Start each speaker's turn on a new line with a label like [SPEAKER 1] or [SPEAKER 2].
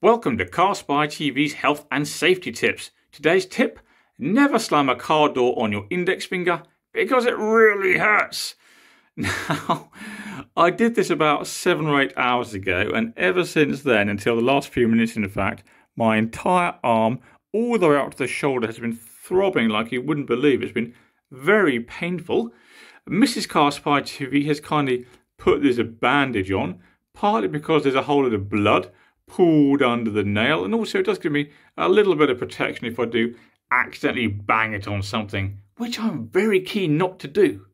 [SPEAKER 1] Welcome to Car Spy TV's health and safety tips. Today's tip never slam a car door on your index finger because it really hurts. Now, I did this about seven or eight hours ago, and ever since then, until the last few minutes, in fact, my entire arm, all the way up to the shoulder, has been throbbing like you wouldn't believe. It's been very painful. Mrs. Car Spy TV has kindly put this bandage on, partly because there's a whole lot of blood pulled under the nail, and also it does give me a little bit of protection if I do accidentally bang it on something, which I'm very keen not to do.